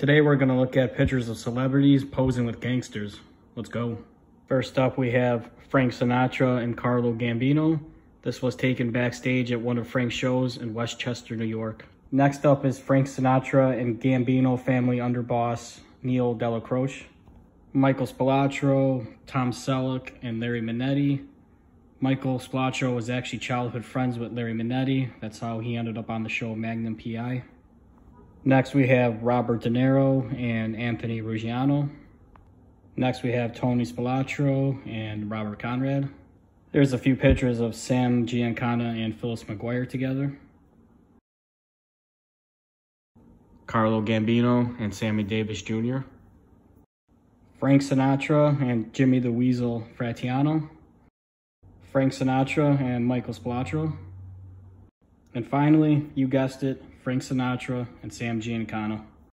Today we're gonna look at pictures of celebrities posing with gangsters. Let's go. First up, we have Frank Sinatra and Carlo Gambino. This was taken backstage at one of Frank's shows in Westchester, New York. Next up is Frank Sinatra and Gambino family underboss Neil Dellacroce. Michael Spilotro, Tom Selleck, and Larry Manetti. Michael Spilotro was actually childhood friends with Larry Manetti. That's how he ended up on the show Magnum PI. Next, we have Robert De Niro and Anthony Ruggiano. Next, we have Tony Spilotro and Robert Conrad. There's a few pictures of Sam Giancana and Phyllis McGuire together. Carlo Gambino and Sammy Davis Jr. Frank Sinatra and Jimmy the Weasel Fratianno. Frank Sinatra and Michael Spilotro. And finally, you guessed it, Frank Sinatra and Sam Giancana.